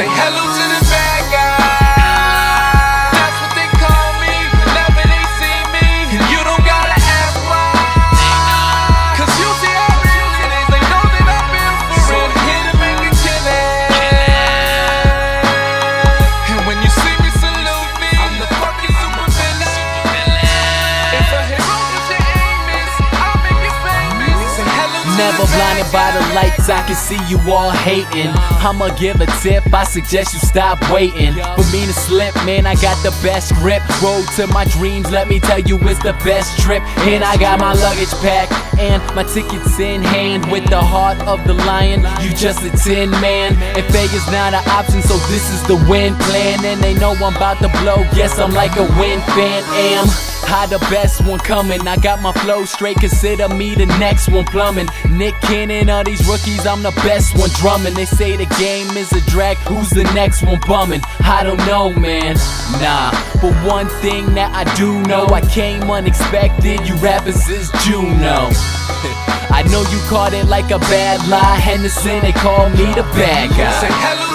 Say hello to the Never blinded by the lights, I can see you all hating. I'ma give a tip, I suggest you stop waiting. For me to slip, man, I got the best grip. Road to my dreams, let me tell you, it's the best trip. And I got my luggage packed and my tickets in hand. With the heart of the lion, you just a tin man. And failure's not an option, so this is the win plan. And they know I'm about to blow, guess I'm like a win fan. Am. I the best one coming. I got my flow straight, consider me the next one plumbing. Nick Cannon, all these rookies, I'm the best one drumming. They say the game is a drag, who's the next one bumming? I don't know, man. Nah, but one thing that I do know, I came unexpected. You rappers is Juno. I know you caught it like a bad lie. Hendersin, they call me the bad Say guy. hello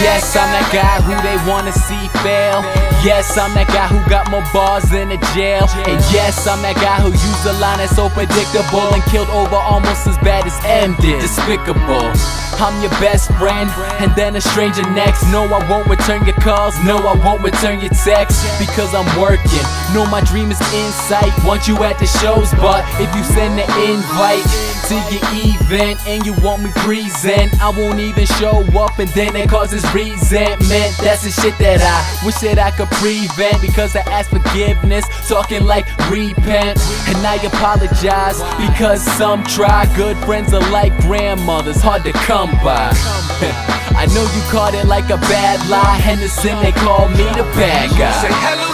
Yes, I'm that guy who they wanna see fail. Yes, I'm that guy who got more bars than a jail. And yes, I'm that guy who used a line that's so predictable and killed over almost as bad as M did. Despicable. I'm your best friend, and then a stranger next. No, I won't return your calls. No, I won't return your texts because I'm working. No, my dream is in sight. Want you at the shows, but if you send an invite to your event and you want me present, I won't even show up, and then it causes resentment. That's the shit that I wish that I could prevent because I ask forgiveness, talking like repent, and I apologize because some try. Good friends are like grandmothers, hard to come by. I know you caught it like a bad lie, Hendersin. They call me the bad guy.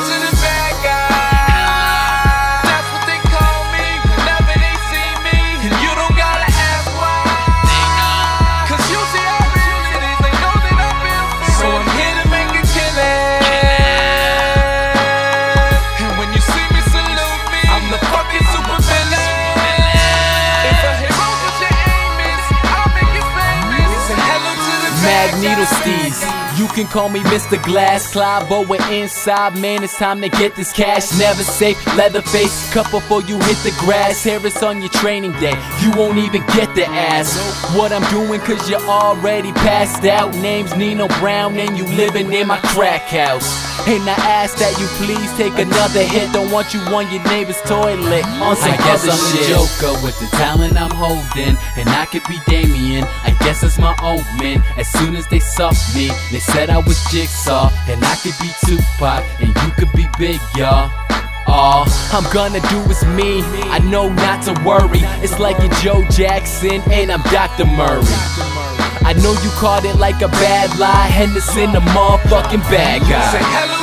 Magneto guy. Steez. You can call me Mr. Glass, Clyde, but we're inside. Man, it's time to get this cash. Never safe, Leatherface. Cut before you hit the grass. Harris on your training day. You won't even get the ass. What I'm doing, cause you're already passed out. Name's Nino Brown, and you living in my crack house. And I ask that you please take another hit. Don't want you on your neighbor's toilet. On some I guess I'm the. Joker with the talent I'm holding, and I could be Damien. I guess it's my own man. As soon as they saw me, they said I was Jigsaw, and I could be Tupac, and you could be Big, y'all. All I'm gonna do is me. I know not to worry. It's like you're Joe Jackson and I'm Dr. Murray. I know you caught it like a bad lie. Hendersin, the motherfucking bad guy.